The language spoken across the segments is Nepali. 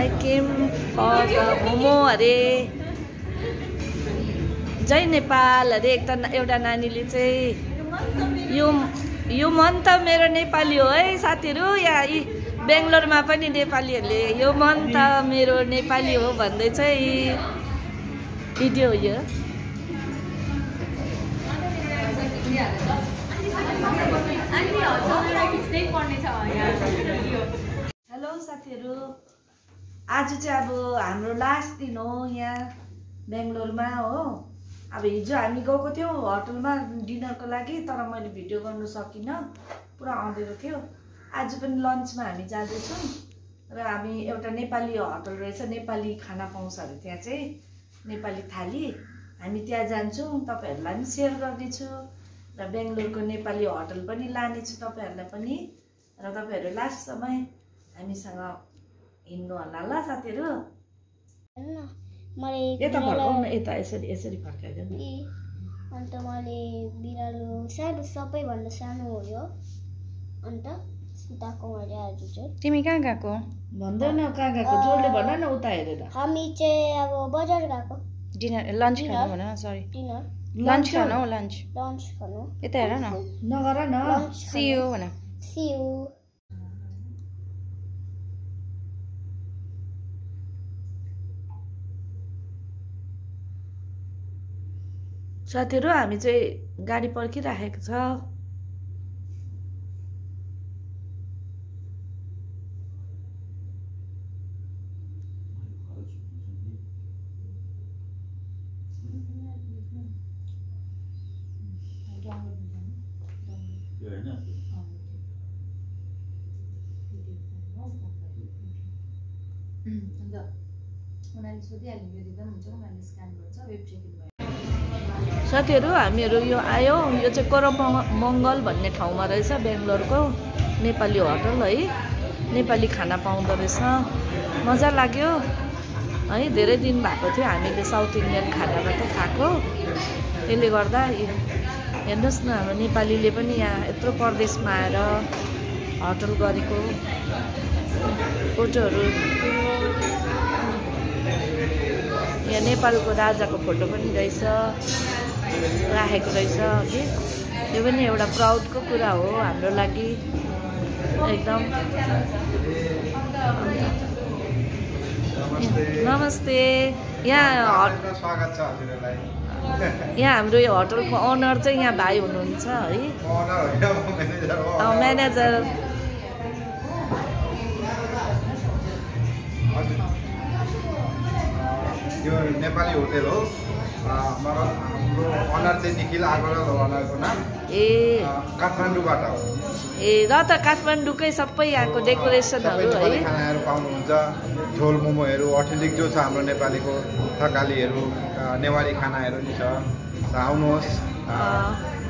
I came for the momo अरे। जय नेपाल अरे एकता एउटा नानीले चाहिँ यो यो मन त मेरो नेपाली हो है साथीहरू या यी बेङ्गलोरमा पनि नेपालीहरूले यो मन त मेरो नेपाली हो भन्दै चाहिँ भिडियो हो यो साथीहरू आज चाहिँ अब हाम्रो लास्ट दिन हो यहाँ बेङ्गलोरमा हो। अब हिजो हामी गएको थियौँ होटलमा डिनरको लागि तर मैले भिडियो गर्नु सकिनँ। पुरा अँधेरो थियो। आज पनि लन्चमा हामी जाँदैछौँ र हामी एउटा नेपाली होटल रहेछ नेपाली खाना पाउँछ अरे त्यहाँ चाहिँ नेपाली थाली। हामी त्यहाँ जान्छौँ तपाईँहरूलाई पनि सेयर गर्नेछु। र बेङ्गलोरको नेपाली होटल पनि लानेछु तपाईँहरूलाई पनि। र तपाईँहरू लास्टसम्म हामीसँग हिँड्नु होला ल साथीहरू यता फर्काउनु यता यसरी यसरी फर्काइदियो नि ए, अन्त मैले बिरालो सानो सबैभन्दा सानो हो यो अन्त सीताको मैले आज चाहिँ तिमी कहाँ गएको भन्दैन कहाँ गएको जोडले भन न उता हेरेर हामी चाहिँ अब बजार गएको डिनर लन्च खानु भन सरी डिनर लन्च खानु लन्च लन्च खानु यता हेर न नगर न सियो भन सिउ साथीहरू हामी चाहिँ गाडी पर्खिराखेको छ। अन्त उनीहरूले सोधिहाल्यो यो दिँदा पनि हुन्छ उनीहरूले स्क्यान गर्छ वेब चेक इन भयो। साथीहरू हामीहरू यो आयो। यो चाहिँ कोरमङ्गल भन्ने ठाउँमा रहेछ बेङ्गलोरको नेपाली होटल है। नेपाली खाना पाउँदो रहेछ। मजा लाग्यो। है धेरै दिन भएको थियो हामीले साउथ इन्डियन खाना मात्रै खाएको। त्यसले गर्दा हेर्नुहोस् न हाम्रो नेपालीले पनि यहाँ यत्रो परदेशमा आएर होटल गरेको। फोटोहरू। यहाँ नेपालको राजाको फोटो पनि रहेछ। राखेको रहेछ कि? यो पनि एउटा प्राउडको कुरा हो हाम्रो लागि। एकदम। नमस्ते। यहाँ छ यहाँ हाम्रो यो होटलको ओनर चाहिँ यहाँ भाइ हुनुहुन्छ है। म्यानेजर यो नेपाली होटेल हो। अ, मगर हाम्रो ओनर चाहिँ निखिल आगरवाल हो ओनरको नाम। ए। काठमाडौँबाट हो। ए र त काठमाडौँकै सबै यहाँको डेकोरेसनहरू है। खानाहरू पाउनुहुन्छ। झोल मोमोहरू अठिलिक जो छ हाम्रो नेपालीको थकालीहरू नेवारी खानाहरू नि छ। आउनुहोस्।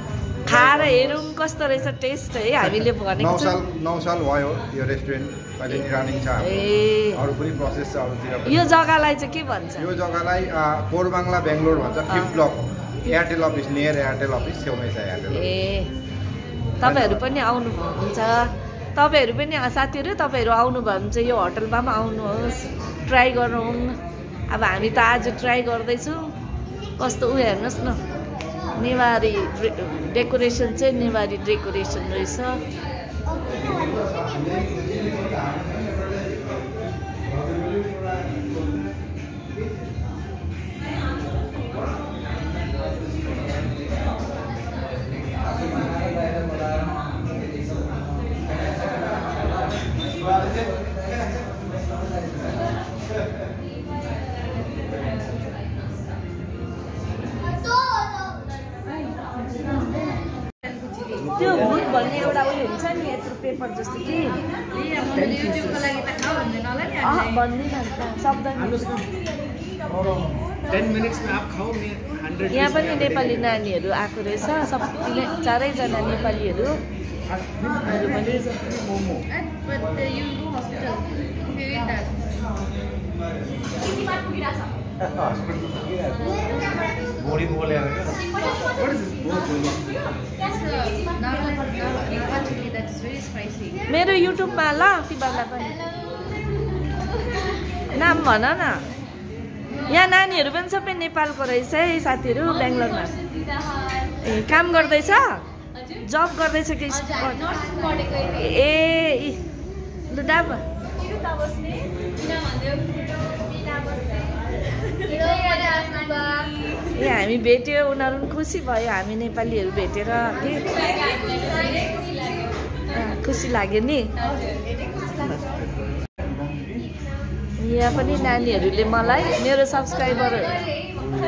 खाएर हेरौँ कस्तो रहेछ टेस्ट है हामीले नौ भनेको साल नौ साल भयो यो रेस्टुरेन्ट रनिङ छ। ए। अरू पनि प्रोसेस छ अरूतिर यो जग्गालाई चाहिँ के भन्छ? यो जग्गालाई अ, कोरबाङ्ला बेङ्गलोर भन्छ fifth. Block Airtel office near Airtel office छेउमै छ एयरटेल ए। तपाईँहरू पनि आउनुहुन्छ। तपाईँहरू पनि साथीहरू तपाईँहरू आउनुभयो भने चाहिँ यो होटलमा पनि आउनुहोस्। ट्राई गरौँ। अब हामी त आज ट्राई गर्दैछौँ। कस्तो ऊ हेर्नुहोस् न। नेवारी डेकोरेसन चाहिँ नेवारी डेकोरेसन रहेछ। मैं हंड्रेड यहाँ पनि नेपाली नानीहरू आएको रहेछ सबैले चारैजना नेपालीहरू। Spicy. मेरो युट्युबमा ल तिमीहरूलाई पनि। नाम भन न। यहाँ नानीहरू पनि सबै नेपालको रहेछ है साथीहरू बेङ्गलोरमा। ए काम गर्दैछ? जब गर्दैछ कि ए लु डाब हामी भेट्यो उनीहरू पनि खुसी भयो। हामी नेपालीहरू भेटेर खुसी लाग्यो नि? यहाँ पनि नानीहरूले मलाई मेरो सब्सक्राइबर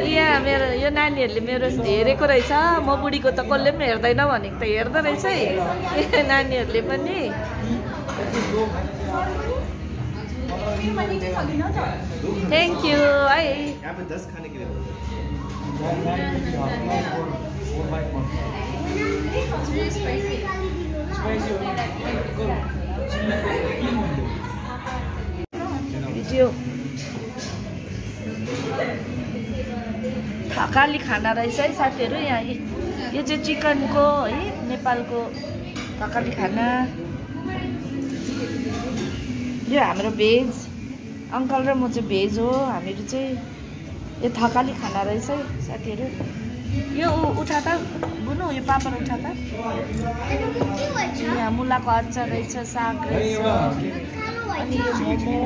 यहाँ मेरो यो नानीहरूले मेरो हेरेको रहेछ। म बुढीको त कसले पनि हेर्दैन भनेको त हेर्दो रहेछ है। नानीहरूले पनि। थ्याङ्क यू है। थकाली खाना रहेछ है साथीहरू यहाँ। यो चाहिँ चिकनको है नेपालको थकाली खाना। यो हाम्रो भेज। अङ्कल र म चाहिँ भेज हो हामीहरू चाहिँ यो थकाली खाना रहेछ है साथीहरू। यो उठा त बुनु यो पापड उठा त यहाँ मुलाको अचार रहेछ साग रहेछ। अनि यो मोमो।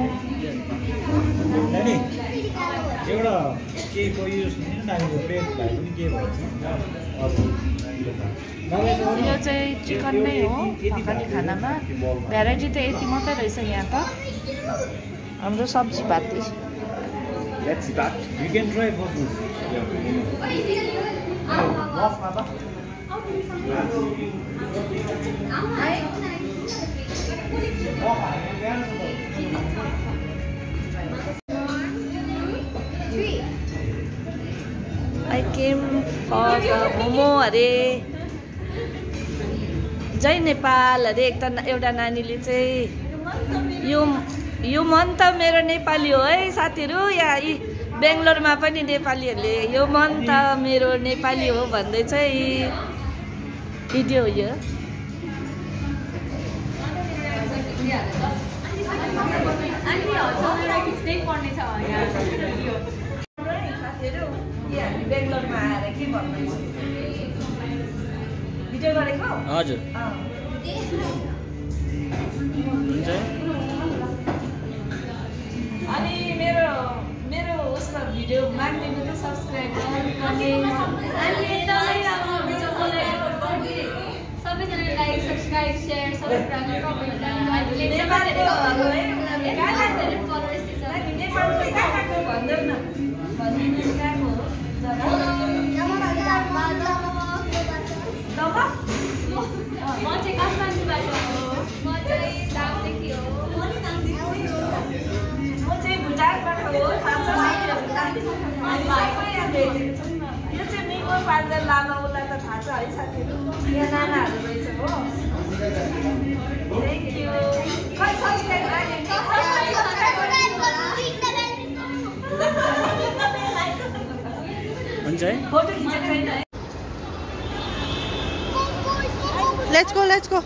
यो चाहिँ चिकन नै हो थकाली खानामा। भेराइटी त यति मात्रै रहेछ यहाँ त। हाम्रो सब्जी भात। Let's start. You can try for food I came for the momo अरे जय नेपाल अरे एकता एउटा नानीले चाहिँ यो यो मन त मेरो नेपाली हो है साथीहरू या यी बेङ्गलोरमा पनि नेपालीहरूले यो मन त मेरो नेपाली हो भन्दै चाहिँ भिडियो हो यो बेङ्गलोरमा आएर के भन्दैछ भिडियो गरेको हजुर। भन्दैन न भनिदिनु कहाँको हो दवा म चाहिँ काठमाडौँबाट हो म चाहिँ दाङदेखि हो म चाहिँ भुटानबाट हो थाहा छ छौँ न। यो चाहिँ मिगो पाँचजना लामा उसलाई त थाहा छ है साथीहरू। यहाँ नानाहरू रहेछ हो। थ्याङ्क यू खै सब्सक्राइब हुन्छ है। फोटो खिचेको छैन है। Let's go let's go